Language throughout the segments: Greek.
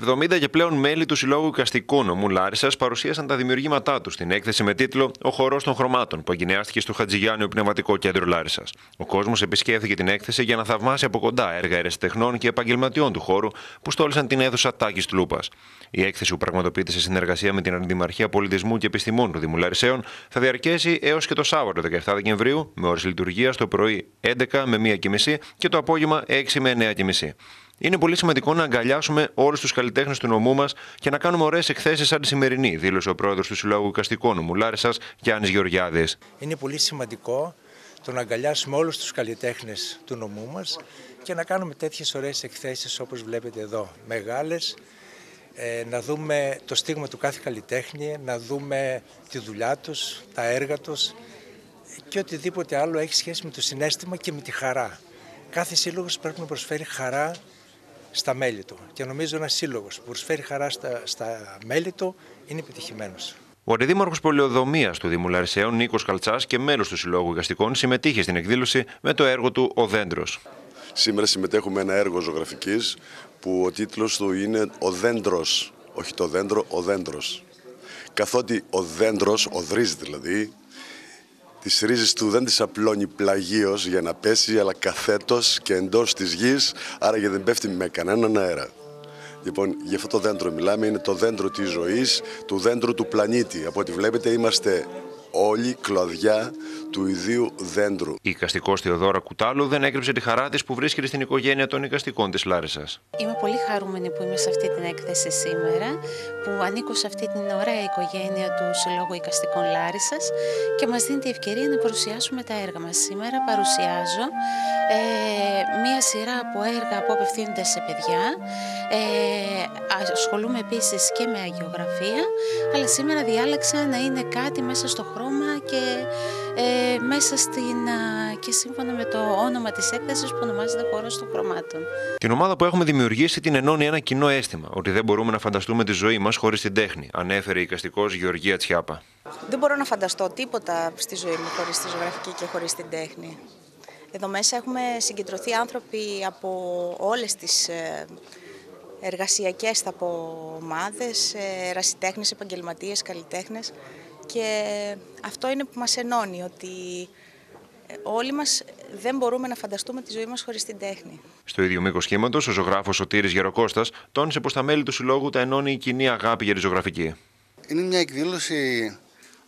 70 και πλέον μέλη του Συλλόγου Οικαστικού Νομού Λάρισα παρουσίασαν τα δημιουργήματά του στην έκθεση με τίτλο Ο Χορός των Χρωμάτων, που εγκαινιάστηκε στο Χατζηγιάννιο Πνευματικό Κέντρο Λάρισας. Ο κόσμος επισκέφθηκε την έκθεση για να θαυμάσει από κοντά έργα ερεσιτεχνών και επαγγελματιών του χώρου που στόλισαν την αίθουσα Τάκης Τλούπας. Η έκθεση που πραγματοποιείται σε συνεργασία με την Αντιμαρχία Πολιτισμού και Επιστημών του Δήμου Λαρισαίων θα διαρκέσει έως και το Σάββατο 17 Δεκεμβρίου με ώρες λειτουργίας το πρωί 11 με 1.30 και το απόγευμα 6 με 9.30. Είναι πολύ σημαντικό να αγκαλιάσουμε όλους τους καλλιτέχνες του νομού μας και να κάνουμε ωραίες εκθέσεις σαν τη σημερινή, δήλωσε ο πρόεδρος του Συλλόγου Οικαστικού Νομού Λάρισα, Γιάννης Γεωργιάδης. Είναι πολύ σημαντικό το να αγκαλιάσουμε όλους τους καλλιτέχνες του νομού μας και να κάνουμε τέτοιες ωραίες εκθέσεις όπως βλέπετε εδώ. Μεγάλες, ε, να δούμε το στίγμα του κάθε καλλιτέχνη, να δούμε τη δουλειά τους, τα έργα τους και οτιδήποτε άλλο έχει σχέση με το συνέστημα και με τη χαρά. Κάθε σύλλογος πρέπει να προσφέρει χαρά στα μέλη του. Και νομίζω ένας σύλλογος που προσφέρει χαρά στα, στα μέλη του είναι επιτυχημένος. Ο αντιδήμαρχος Πολιοδομία του Δήμου Λαρισαίων, Νίκος Καλτσάς και μέλος του Συλλόγου Γαστικών, συμμετείχε στην εκδήλωση με το έργο του Ο Δέντρος. Σήμερα συμμετέχουμε ένα έργο ζωγραφικής που ο τίτλος του είναι Ο Δέντρος. Όχι το δέντρο, ο δέντρος. Καθότι ο δέντρος, ο δρύς δηλαδή, τις ρίζες του δεν τις απλώνει πλαγίως για να πέσει, αλλά καθέτος και εντός της γης, άρα και δεν πέφτει με κανέναν αέρα. Λοιπόν, για αυτό το δέντρο μιλάμε, είναι το δέντρο της ζωής, του δέντρου του πλανήτη. Από ό,τι βλέπετε είμαστε όλη κλαδιά του ιδίου δέντρου. Η οικαστικός Θεοδόρα Κουτάλου δεν έκρυψε τη χαρά της που βρίσκεται στην οικογένεια των οικαστικών της Λάρισας. Είμαι πολύ χαρούμενη που είμαι σε αυτή την έκθεση σήμερα, που ανήκω σε αυτή την ωραία οικογένεια του Συλλόγου Οικαστικών Λάρισας και μας δίνει τη ευκαιρία να παρουσιάσουμε τα έργα μας. Σήμερα παρουσιάζω ε, μία σειρά από έργα που απευθύνονται σε παιδιά. Ε, ασχολούμαι επίσης και με αγιογραφία, αλλά σήμερα διάλεξα να είναι κάτι μέσα στο χρόνο και ε, μέσα στην, και σύμφωνα με το όνομα της έκθεσης που ονομάζεται χώρος των χρωμάτων. Την ομάδα που έχουμε δημιουργήσει την ενώνει ένα κοινό αίσθημα ότι δεν μπορούμε να φανταστούμε τη ζωή μας χωρίς την τέχνη, ανέφερε η οικαστικός Γεωργία Τσιάπα. Δεν μπορώ να φανταστώ τίποτα στη ζωή μου χωρίς τη ζωγραφική και χωρίς την τέχνη. Εδώ μέσα έχουμε συγκεντρωθεί άνθρωποι από όλες τις ε, εργασιακές θα πω ομάδες, ε, ερασιτέχνες, επαγγελματίες, καλλιτέχνες και αυτό είναι που μας ενώνει, ότι ε, όλοι μας δεν μπορούμε να φανταστούμε τη ζωή μας χωρίς την τέχνη. Στο ίδιο μήκος σχήματος, ο ζωγράφος Σωτήρης Γεροκώστας τόνισε πως τα μέλη του συλλόγου τα ενώνει η κοινή αγάπη για τη ζωγραφική. Είναι μια εκδήλωση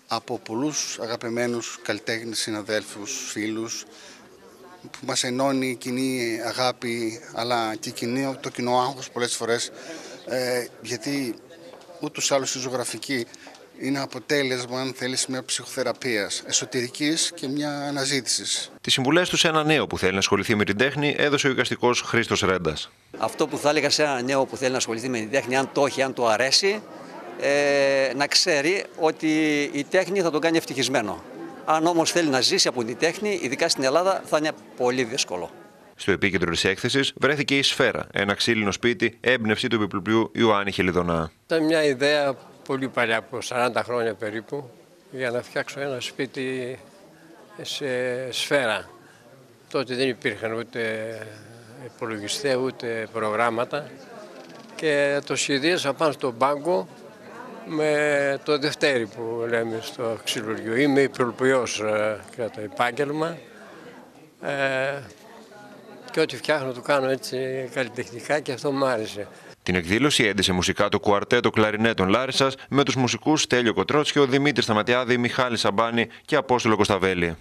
από πολλούς αγαπημένους καλλιτέχνες, συναδέλφους, φίλους που μας ενώνει η κοινή αγάπη αλλά και κοινή, το κοινό άγχος πολλές φορές ε, γιατί ούτως άλλως η ζωγραφική είναι αποτέλεσμα, αν θέλεις, μια ψυχοθεραπεία εσωτερικής και μια αναζήτησης. Τις συμβουλές τους σε ένα νέο που θέλει να ασχοληθεί με την τέχνη έδωσε ο οικαστικό Χρήστος Ρέντας. Αυτό που θα έλεγα σε ένα νέο που θέλει να ασχοληθεί με την τέχνη, αν το έχει, αν το αρέσει, ε, να ξέρει ότι η τέχνη θα τον κάνει ευτυχισμένο. Αν όμως θέλει να ζήσει από την τέχνη, ειδικά στην Ελλάδα, θα είναι πολύ δύσκολο. Στο επίκεντρο της έκθεσης βρέθηκε η Σφαίρα, ένα ξύλινο σπίτι, έμπνευση του επιπλουπιού Ιωάννη Χελιδονά. Ήταν μια ιδέα πολύ παλιά, από 40 χρόνια περίπου, για να φτιάξω ένα σπίτι σε σφαίρα. Τότε δεν υπήρχαν ούτε υπολογιστέ ούτε προγράμματα και το σχεδίασα πάνω στον πάγκο με το Δευτέρι που λέμε στο ξυλουργείο. Είμαι υπεροποιός ε, κατά επάγγελμα ε, και ό,τι φτιάχνω το κάνω έτσι καλλιτεχνικά και αυτό μου άρεσε. Την εκδήλωση έντυσε μουσικά το κουαρτέτο κλαρινέτων Λάρισας με τους μουσικούς Στέλιο Κοτρότσιο, Δημήτρη Σταματιάδη, Μιχάλη Σαμπάνη και Απόστολο Κωνσταβέλη.